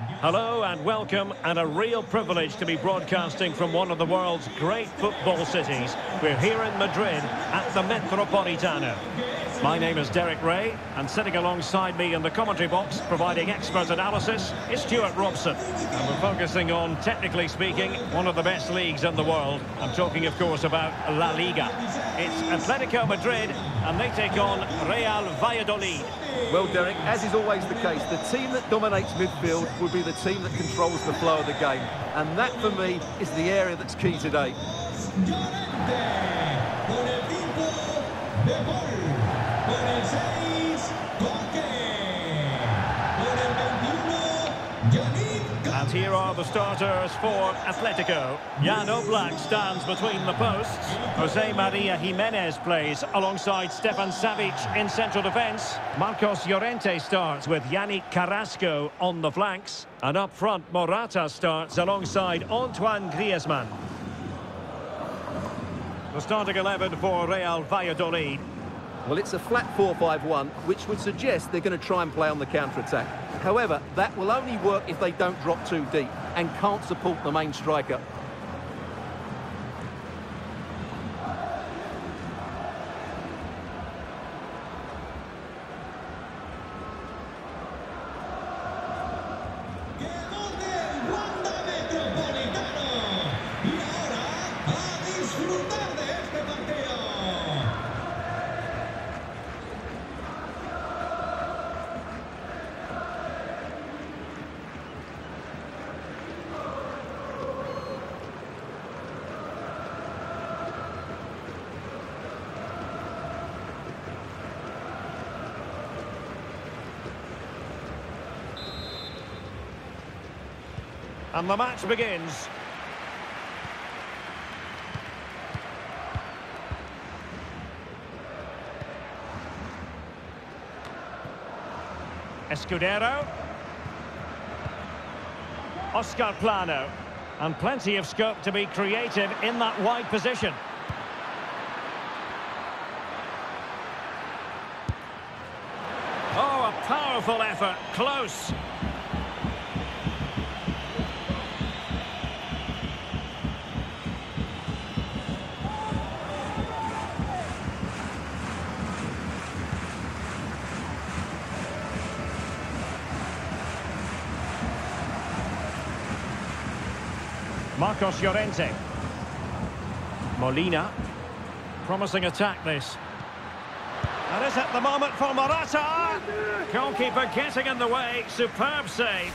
Hello and welcome, and a real privilege to be broadcasting from one of the world's great football cities. We're here in Madrid at the Metropolitano. My name is Derek Ray, and sitting alongside me in the commentary box, providing expert analysis, is Stuart Robson. And we're focusing on, technically speaking, one of the best leagues in the world. I'm talking, of course, about La Liga. It's Atletico Madrid, and they take on Real Valladolid. Well, Derek, as is always the case, the team that dominates midfield will be the team that controls the flow of the game. And that, for me, is the area that's key today. And here are the starters for Atletico. Jan Oblak stands between the posts. Jose Maria Gimenez plays alongside Stefan Savic in central defence. Marcos Llorente starts with Yannick Carrasco on the flanks. And up front, Morata starts alongside Antoine Griezmann. The starting 11 for Real Valladolid. Well, it's a flat 4-5-1, which would suggest they're going to try and play on the counter-attack. However, that will only work if they don't drop too deep and can't support the main striker. And the match begins. Escudero. Oscar Plano. And plenty of scope to be creative in that wide position. Oh, a powerful effort. Close. Marcos Llorente. Molina. Promising attack this. And is at the moment for Morata. Goalkeeper getting in the way. Superb save.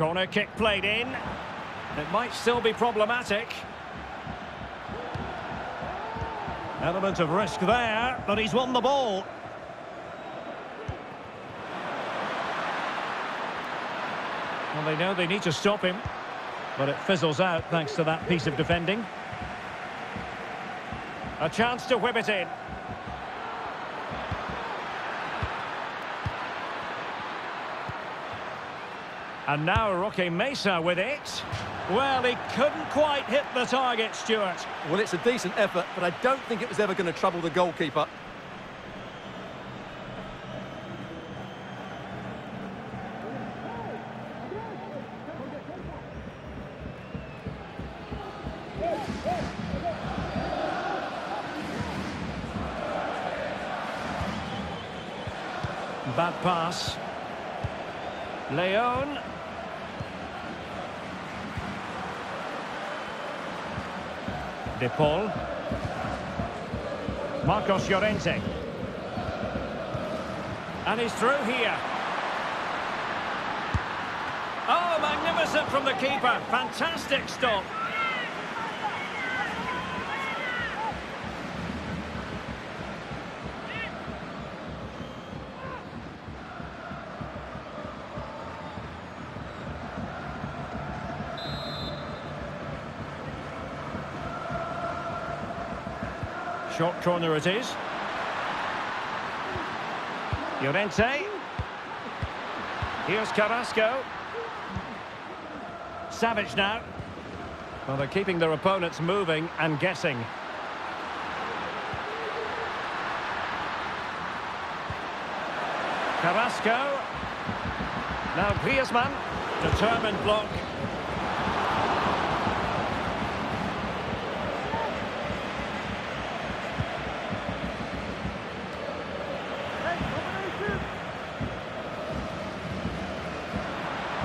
Corner kick played in. It might still be problematic. Element of risk there, but he's won the ball. Well, they know they need to stop him, but it fizzles out thanks to that piece of defending. A chance to whip it in. And now Roque Mesa with it. Well, he couldn't quite hit the target, Stuart. Well, it's a decent effort, but I don't think it was ever going to trouble the goalkeeper. Bad pass. Leon. De Paul. Marcos Llorente. And he's through here. Oh, magnificent from the keeper. Fantastic stop. Corner it is. Llorente. Here's Carrasco. Savic now. Well, they're keeping their opponents moving and guessing. Carrasco. Now Griezmann. Determined block.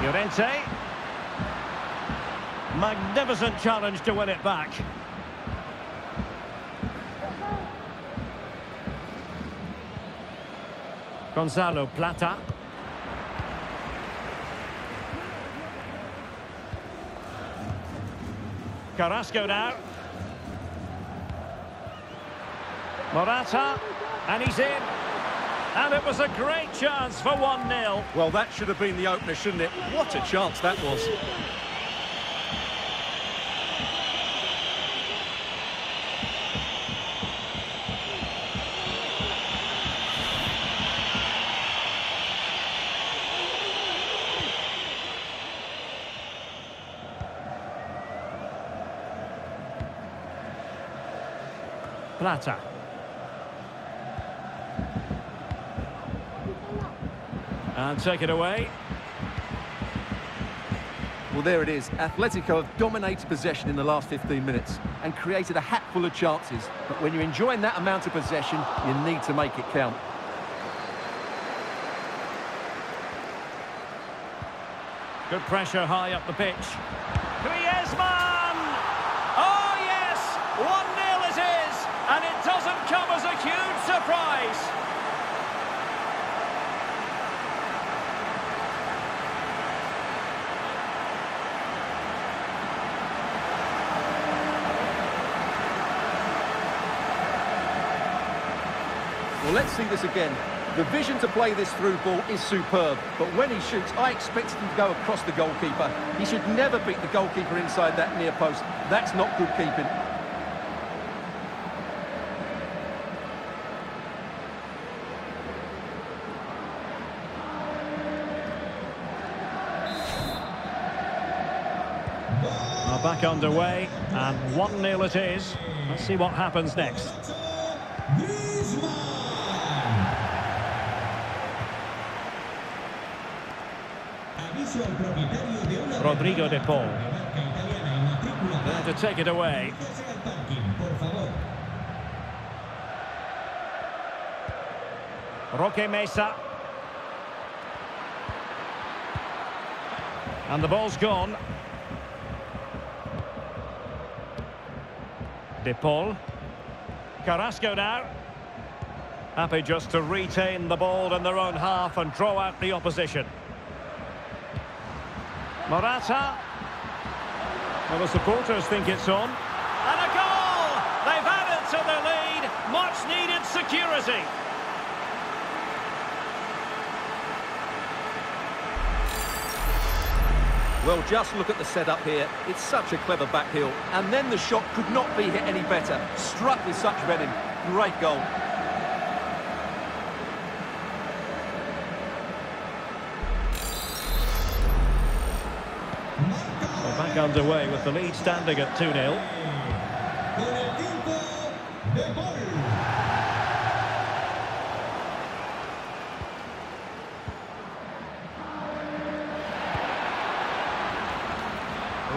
Llorente. Magnificent challenge to win it back. Gonzalo Plata. Carrasco now. Morata. And he's in. And it was a great chance for 1-0. Well, that should have been the opener, shouldn't it? What a chance that was. Plata. And take it away. Well, there it is. Atletico have dominated possession in the last 15 minutes and created a hatful of chances. But when you're enjoying that amount of possession, you need to make it count. Good pressure high up the pitch. Griezmann! Oh, yes! 1-0 it is! And it doesn't come as a Well, let's see this again. The vision to play this through ball is superb, but when he shoots, I expect him to go across the goalkeeper. He should never beat the goalkeeper inside that near post. That's not good keeping. Well, back underway, and 1-0 it is. Let's see what happens next. Rodrigo de Paul. There to take it away. Roque Mesa. And the ball's gone. De Paul. Carrasco now. Happy just to retain the ball in their own half and draw out the opposition. Morata. Well, the supporters think it's on. And a goal! They've added to their lead. Much needed security. Well, just look at the setup here. It's such a clever back heel. And then the shot could not be hit any better. Struck with such venom. Great goal. Well, back underway with the lead standing at 2-0.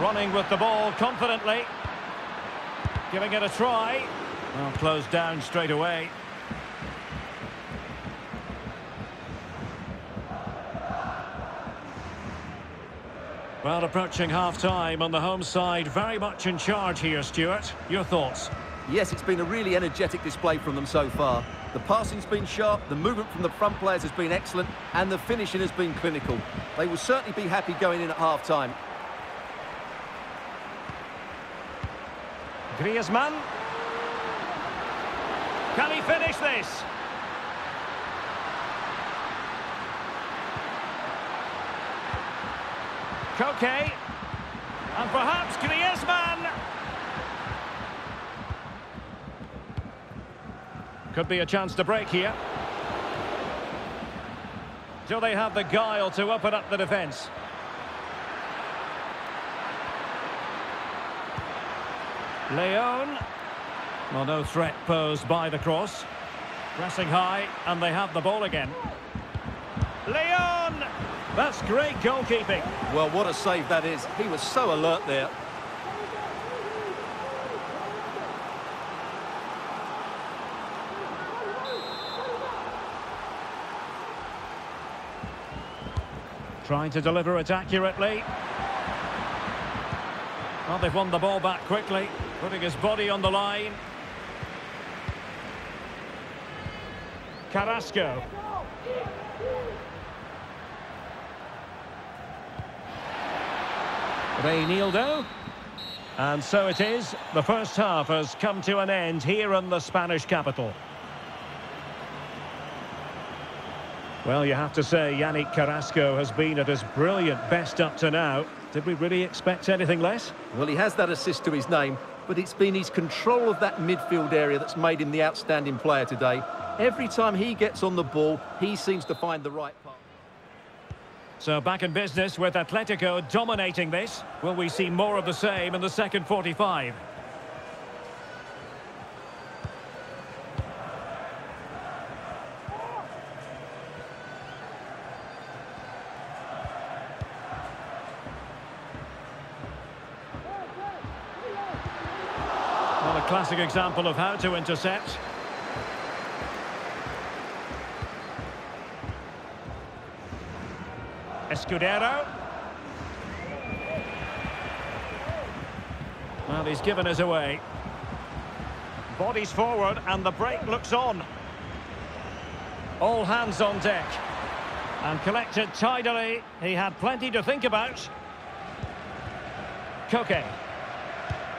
Running with the ball confidently. Giving it a try. Well, closed down straight away. Well, approaching half-time on the home side, very much in charge here, Stuart. Your thoughts? Yes, it's been a really energetic display from them so far. The passing's been sharp, the movement from the front players has been excellent, and the finishing has been clinical. They will certainly be happy going in at half-time. Griezmann. Can he finish this? Koke. And perhaps Griezmann. Could be a chance to break here. Do they have the guile to open up the defence? Leon. Well, no threat posed by the cross. Pressing high, and they have the ball again. Leon! That's great goalkeeping. Well, what a save that is. He was so alert there. Trying to deliver it accurately. Well, they've won the ball back quickly, putting his body on the line. Carrasco. Reinildo. And so it is. The first half has come to an end here in the Spanish capital. Well, you have to say Yannick Carrasco has been at his brilliant best up to now. Did we really expect anything less? Well, he has that assist to his name, but it's been his control of that midfield area that's made him the outstanding player today. Every time he gets on the ball, he seems to find the right path. So back in business with Atletico dominating this. Will we see more of the same in the second 45? Classic example of how to intercept. Escudero. Well, he's given us away. Bodies forward and the break looks on. All hands on deck. And collected tidily. He had plenty to think about. Koke.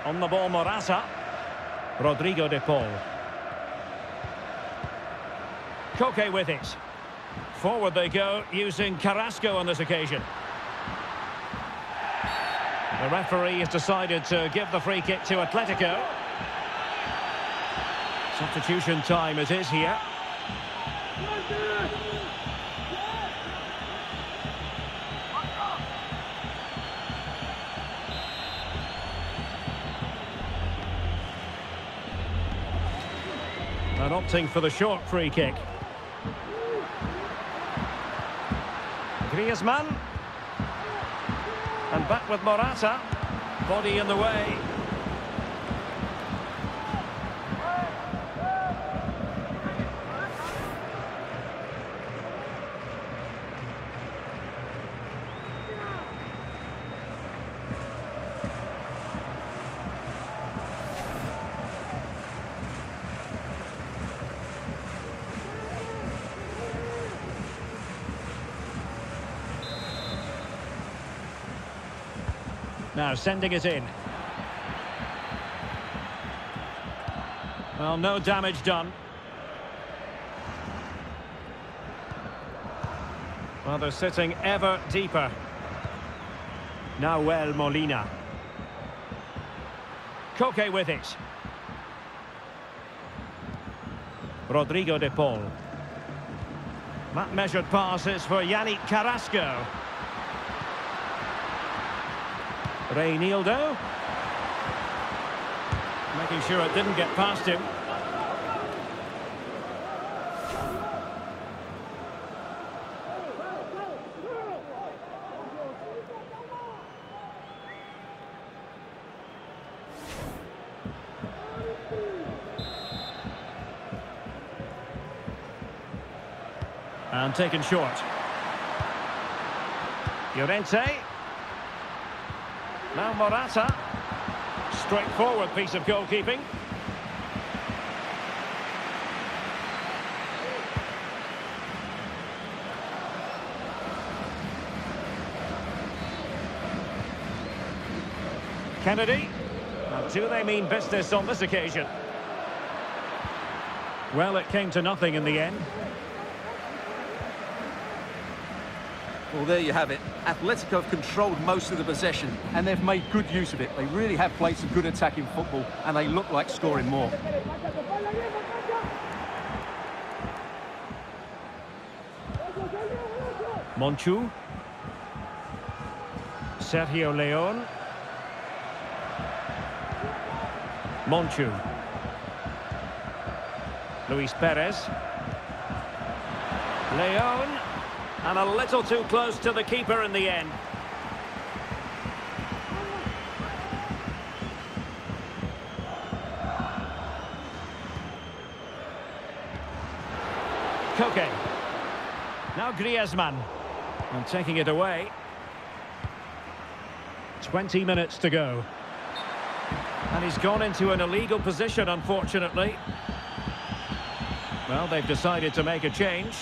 On the ball, Morata. Rodrigo de Paul. Koke with it. Forward they go, using Carrasco on this occasion. The referee has decided to give the free kick to Atletico. Substitution time it is here. And opting for the short free kick. Griezmann. And back with Morata. Body in the way. Now sending it in. Well, no damage done. Well, they're sitting ever deeper. Nahuel Molina. Koke with it. Rodrigo de Paul. That measured pass is for Yannick Carrasco. Reinildo. Making sure it didn't get past him. And taken short. Llorente. Now Morata. Straightforward piece of goalkeeping. Kenedy. Now, do they mean business on this occasion? Well, it came to nothing in the end. Well, there you have it. Atletico have controlled most of the possession, and they've made good use of it. They really have played some good attacking football, and they look like scoring more. Monchu. Sergio Leon. Monchu. Luis Perez. Leon. And a little too close to the keeper in the end. Koke. Now Griezmann. And taking it away. 20 minutes to go. And he's gone into an illegal position, unfortunately. Well, they've decided to make a change.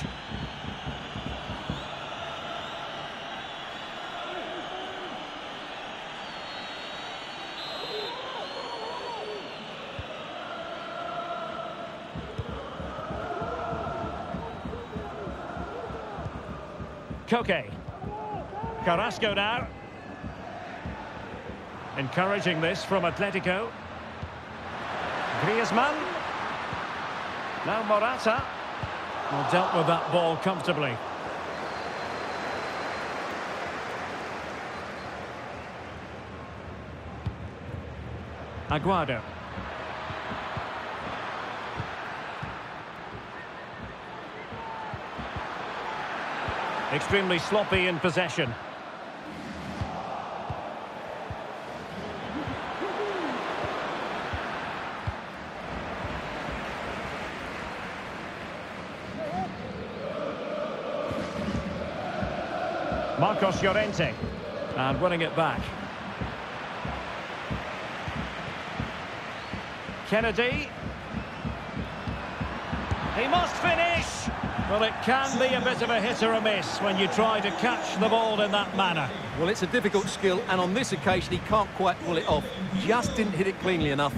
Koke. Carrasco now. Encouraging this from Atletico. Griezmann. Now Morata. Well, dealt with that ball comfortably. Aguado. Extremely sloppy in possession. Marcos Llorente. And winning it back. Kenedy. He must finish! Well, it can be a bit of a hit or a miss when you try to catch the ball in that manner. Well, it's a difficult skill, and on this occasion, he can't quite pull it off. Just didn't hit it cleanly enough.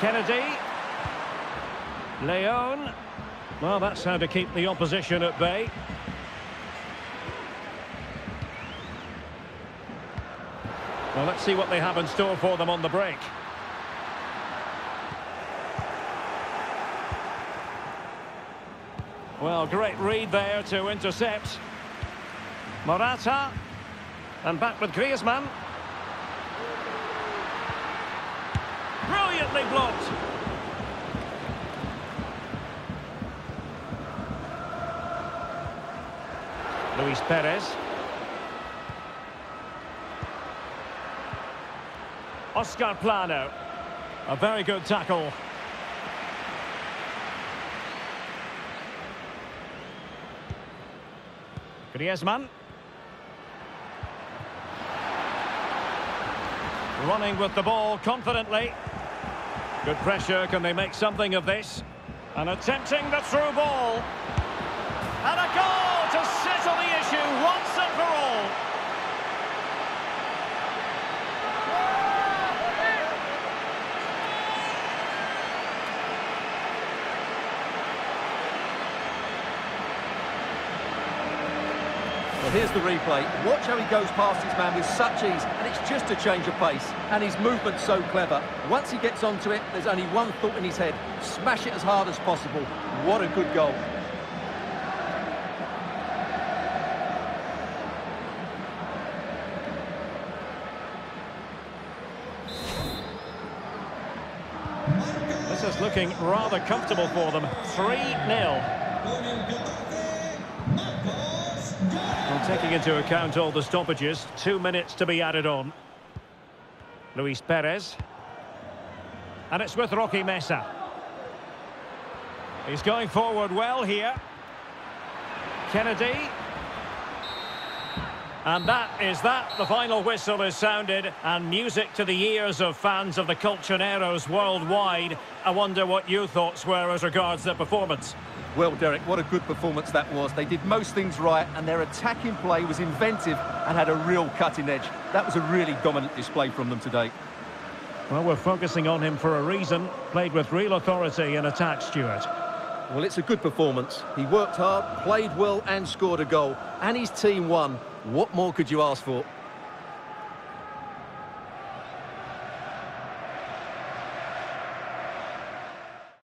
Kenedy. Leon. Well, that's how to keep the opposition at bay. Well, let's see what they have in store for them on the break. Well, great read there to intercept. Morata. And back with Griezmann. Blocked. Luis Perez. Oscar Plano. A very good tackle. Griezmann. Running with the ball confidently. Good pressure. Can they make something of this? And attempting the through ball. And a goal to settle the issue once and for all. Well, here's the replay. Watch how he goes past his man with such ease, and it's just a change of pace. And his movement's so clever. Once he gets onto it, there's only one thought in his head. Smash it as hard as possible. What a good goal. This is looking rather comfortable for them. 3-0. Taking into account all the stoppages, two minutes to be added on. Luis Perez. And it's with Roque Mesa. He's going forward well here. Kenedy. And that is that. The final whistle is sounded and music to the ears of fans of the Colchoneros worldwide. I wonder what your thoughts were as regards their performance. Well, Derek, what a good performance that was. They did most things right, and their attacking play was inventive and had a real cutting edge. That was a really dominant display from them today. Well, we're focusing on him for a reason. Played with real authority in attack, Stuart. Well, it's a good performance. He worked hard, played well and scored a goal. And his team won. What more could you ask for?